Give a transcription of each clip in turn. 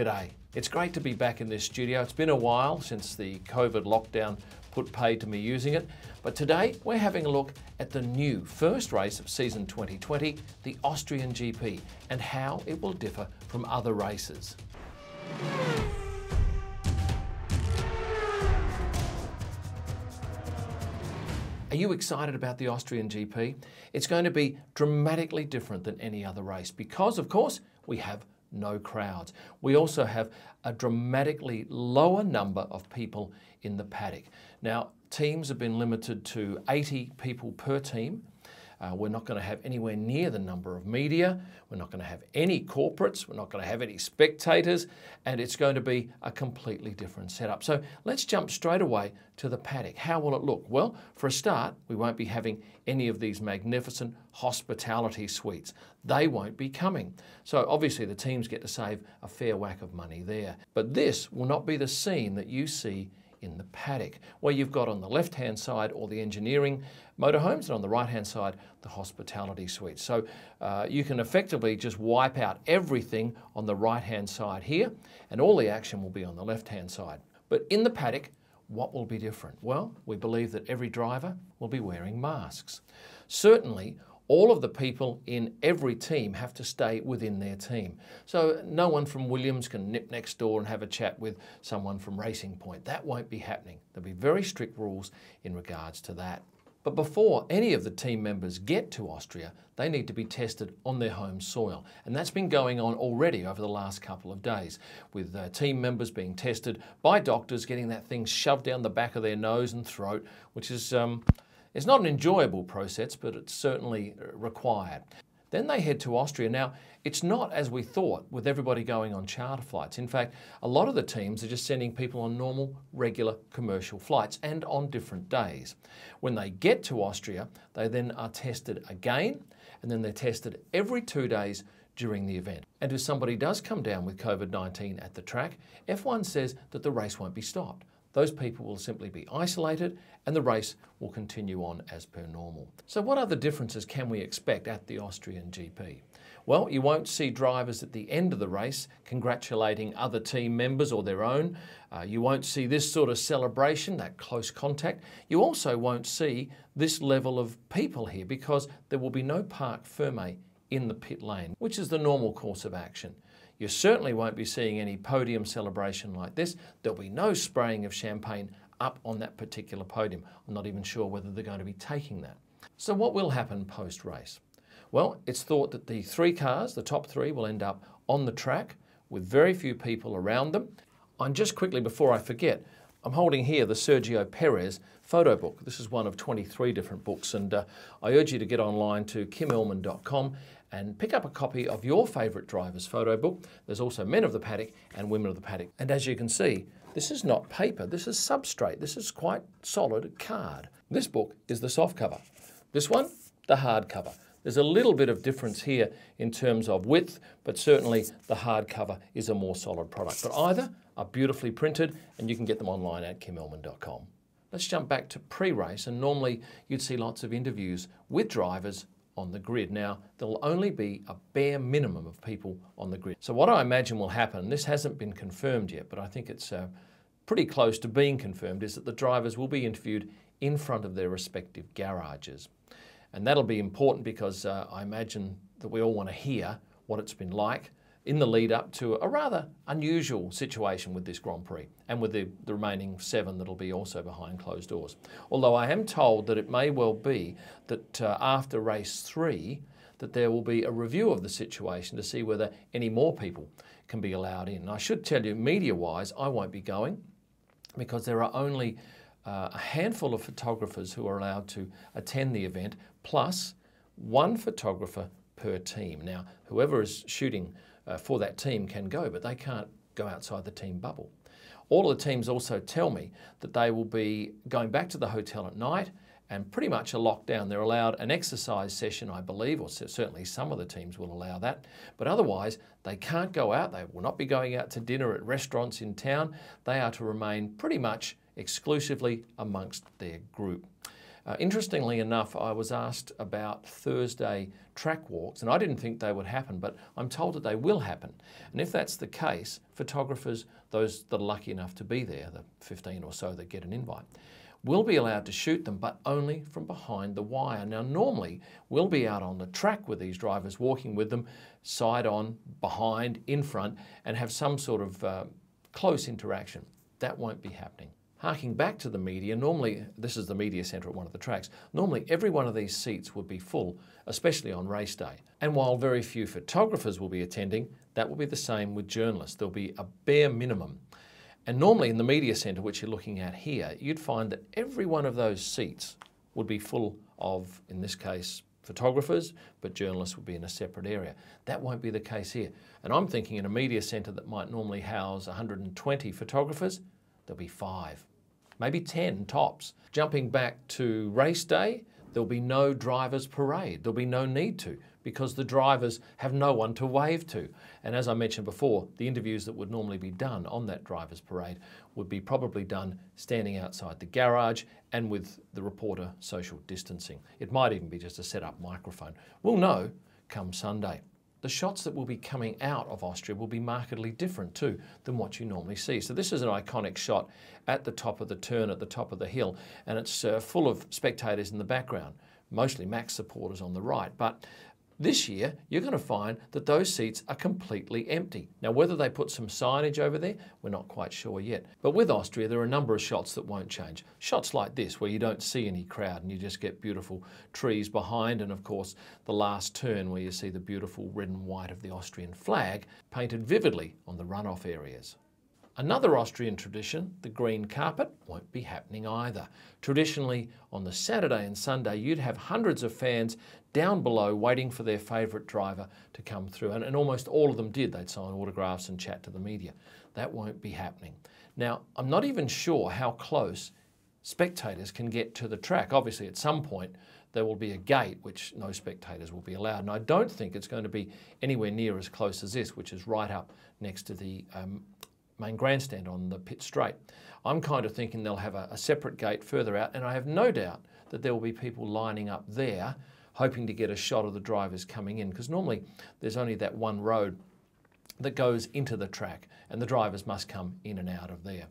G'day. It's great to be back in this studio. It's been a while since the COVID lockdown put paid to me using it, but today we're having a look at the new first race of season 2020, the Austrian GP, and how it will differ from other races. Are you excited about the Austrian GP? It's going to be dramatically different than any other race because, of course, we have no crowds. We also have a dramatically lower number of people in the paddock. Now, teams have been limited to 80 people per team. Uh, we're not going to have anywhere near the number of media. We're not going to have any corporates. We're not going to have any spectators. And it's going to be a completely different setup. So let's jump straight away to the paddock. How will it look? Well, for a start, we won't be having any of these magnificent hospitality suites. They won't be coming. So obviously the teams get to save a fair whack of money there. But this will not be the scene that you see in the paddock, where you've got on the left hand side all the engineering motorhomes and on the right hand side the hospitality suites. So uh, you can effectively just wipe out everything on the right hand side here, and all the action will be on the left hand side. But in the paddock, what will be different? Well, we believe that every driver will be wearing masks. Certainly, all of the people in every team have to stay within their team. So no one from Williams can nip next door and have a chat with someone from Racing Point. That won't be happening. There'll be very strict rules in regards to that. But before any of the team members get to Austria, they need to be tested on their home soil. And that's been going on already over the last couple of days, with uh, team members being tested by doctors, getting that thing shoved down the back of their nose and throat, which is um, it's not an enjoyable process, but it's certainly uh, required. Then they head to Austria. Now, it's not as we thought with everybody going on charter flights. In fact, a lot of the teams are just sending people on normal, regular commercial flights and on different days. When they get to Austria, they then are tested again, and then they're tested every two days during the event. And if somebody does come down with COVID 19 at the track, F1 says that the race won't be stopped. Those people will simply be isolated and the race will continue on as per normal. So what other differences can we expect at the Austrian GP? Well, you won't see drivers at the end of the race congratulating other team members or their own. Uh, you won't see this sort of celebration, that close contact. You also won't see this level of people here because there will be no parc fermé in the pit lane, which is the normal course of action. You certainly won't be seeing any podium celebration like this. There'll be no spraying of champagne up on that particular podium. I'm not even sure whether they're going to be taking that. So what will happen post-race? Well, it's thought that the three cars, the top three, will end up on the track with very few people around them. And just quickly before I forget, I'm holding here the Sergio Perez photo book. This is one of 23 different books, and uh, I urge you to get online to kymillman.com and pick up a copy of your favourite driver's photo book. There's also Men of the Paddock and Women of the Paddock. And as you can see, this is not paper, this is substrate. This is quite solid card. This book is the soft cover. This one, the hard cover. There's a little bit of difference here in terms of width, but certainly the hard cover is a more solid product. But either are beautifully printed and you can get them online at kymillman.com. Let's jump back to pre-race and normally you'd see lots of interviews with drivers on the grid. Now, there'll only be a bare minimum of people on the grid. So what I imagine will happen, this hasn't been confirmed yet, but I think it's uh, pretty close to being confirmed, is that the drivers will be interviewed in front of their respective garages. And that'll be important because uh, I imagine that we all want to hear what it's been like in the lead up to a rather unusual situation with this Grand Prix and with the, the remaining seven that'll be also behind closed doors. Although I am told that it may well be that uh, after race three, that there will be a review of the situation to see whether any more people can be allowed in. I should tell you, media-wise, I won't be going because there are only uh, a handful of photographers who are allowed to attend the event, plus one photographer per team. Now, whoever is shooting uh, for that team can go, but they can't go outside the team bubble. All of the teams also tell me that they will be going back to the hotel at night and pretty much a lockdown. They're allowed an exercise session, I believe, or certainly some of the teams will allow that. But otherwise, they can't go out. They will not be going out to dinner at restaurants in town. They are to remain pretty much exclusively amongst their group. Uh, interestingly enough, I was asked about Thursday track walks, and I didn't think they would happen, but I'm told that they will happen. And if that's the case, photographers, those that are lucky enough to be there, the 15 or so that get an invite, will be allowed to shoot them, but only from behind the wire. Now, normally, we'll be out on the track with these drivers, walking with them, side on, behind, in front, and have some sort of uh, close interaction. That won't be happening. Harking back to the media, normally, this is the media centre at one of the tracks, normally every one of these seats would be full, especially on race day. And while very few photographers will be attending, that will be the same with journalists. There'll be a bare minimum. And normally in the media centre, which you're looking at here, you'd find that every one of those seats would be full of, in this case, photographers, but journalists would be in a separate area. That won't be the case here. And I'm thinking in a media centre that might normally house 120 photographers, there'll be five maybe 10 tops. Jumping back to race day, there'll be no drivers' parade. There'll be no need to because the drivers have no one to wave to. And as I mentioned before, the interviews that would normally be done on that drivers' parade would be probably done standing outside the garage and with the reporter social distancing. It might even be just a set up microphone. We'll know come Sunday the shots that will be coming out of Austria will be markedly different too than what you normally see. So this is an iconic shot at the top of the turn, at the top of the hill, and it's uh, full of spectators in the background, mostly Max supporters on the right. But this year, you're going to find that those seats are completely empty. Now, whether they put some signage over there, we're not quite sure yet. But with Austria, there are a number of shots that won't change. Shots like this, where you don't see any crowd and you just get beautiful trees behind, and of course, the last turn where you see the beautiful red and white of the Austrian flag painted vividly on the runoff areas. Another Austrian tradition, the green carpet, won't be happening either. Traditionally, on the Saturday and Sunday, you'd have hundreds of fans down below waiting for their favourite driver to come through. And, and almost all of them did. They'd sign autographs and chat to the media. That won't be happening. Now, I'm not even sure how close spectators can get to the track. Obviously, at some point, there will be a gate which no spectators will be allowed. And I don't think it's going to be anywhere near as close as this, which is right up next to the um, main grandstand on the pit straight. I'm kind of thinking they'll have a, a separate gate further out, and I have no doubt that there will be people lining up there hoping to get a shot of the drivers coming in because normally there's only that one road that goes into the track and the drivers must come in and out of there.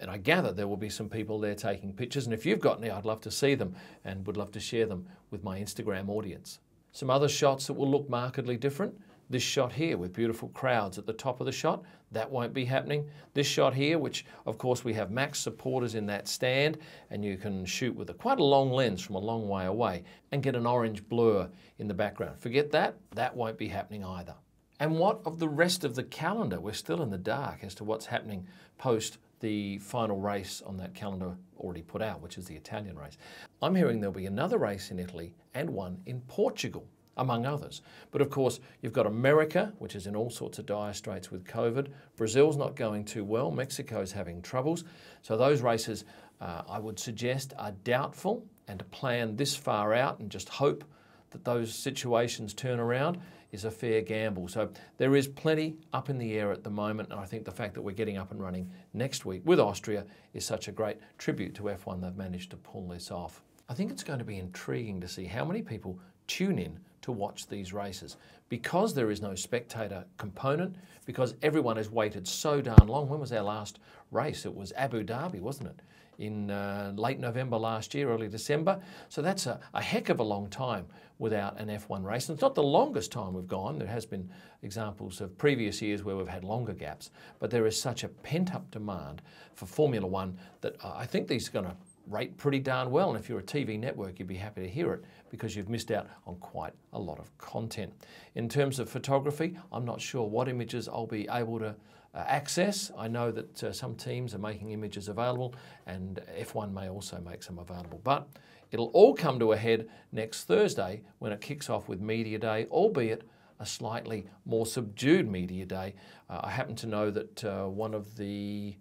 And I gather there will be some people there taking pictures and if you've got any I'd love to see them and would love to share them with my Instagram audience. Some other shots that will look markedly different this shot here with beautiful crowds at the top of the shot, that won't be happening. This shot here, which of course we have max supporters in that stand, and you can shoot with a quite a long lens from a long way away and get an orange blur in the background. Forget that, that won't be happening either. And what of the rest of the calendar? We're still in the dark as to what's happening post the final race on that calendar already put out, which is the Italian race. I'm hearing there'll be another race in Italy and one in Portugal among others. But of course, you've got America, which is in all sorts of dire straits with COVID. Brazil's not going too well. Mexico's having troubles. So those races, uh, I would suggest, are doubtful. And to plan this far out and just hope that those situations turn around is a fair gamble. So there is plenty up in the air at the moment. And I think the fact that we're getting up and running next week with Austria is such a great tribute to F1 they've managed to pull this off. I think it's going to be intriguing to see how many people tune in to watch these races. Because there is no spectator component, because everyone has waited so darn long. When was our last race? It was Abu Dhabi, wasn't it? In uh, late November last year, early December. So that's a, a heck of a long time without an F1 race. And it's not the longest time we've gone. There has been examples of previous years where we've had longer gaps. But there is such a pent-up demand for Formula One that I think these are going to rate pretty darn well. And if you're a TV network, you'd be happy to hear it because you've missed out on quite a lot of content. In terms of photography, I'm not sure what images I'll be able to uh, access. I know that uh, some teams are making images available and F1 may also make some available. But it'll all come to a head next Thursday when it kicks off with Media Day, albeit a slightly more subdued Media Day. Uh, I happen to know that uh, one of the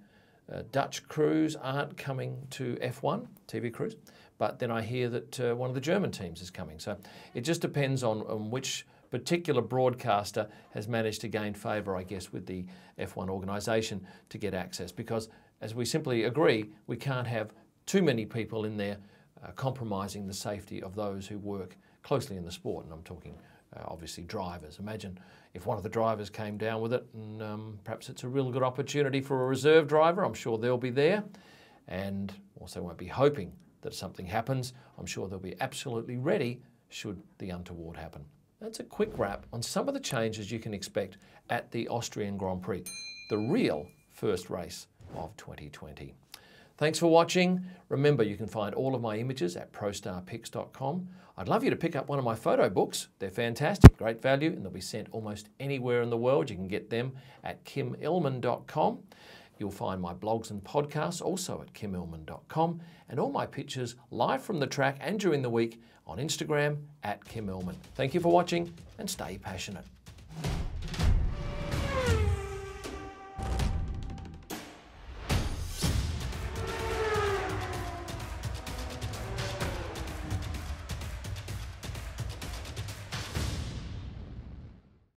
uh, Dutch crews aren't coming to F1, TV crews, but then I hear that uh, one of the German teams is coming. So it just depends on, on which particular broadcaster has managed to gain favour, I guess, with the F1 organisation to get access. Because as we simply agree, we can't have too many people in there uh, compromising the safety of those who work closely in the sport. And I'm talking uh, obviously drivers. Imagine if one of the drivers came down with it, and um, perhaps it's a real good opportunity for a reserve driver. I'm sure they'll be there, and also won't be hoping that something happens. I'm sure they'll be absolutely ready should the untoward happen. That's a quick wrap on some of the changes you can expect at the Austrian Grand Prix, the real first race of 2020. Thanks for watching. Remember, you can find all of my images at prostarpics.com. I'd love you to pick up one of my photo books. They're fantastic, great value, and they'll be sent almost anywhere in the world. You can get them at kymillman.com. You'll find my blogs and podcasts also at kymillman.com and all my pictures live from the track and during the week on Instagram at Kym Illman. Thank you for watching and stay passionate.